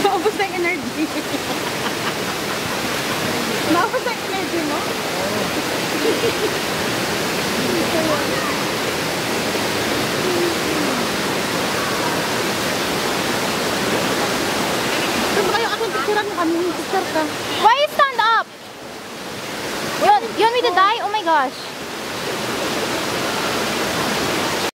Naubos na yung energy. Naubos na yung energy mo? Oo. Gusto kayo akong picturean mo kami. Picture ka. Why you stand up? You, you want me to die? Oh my gosh.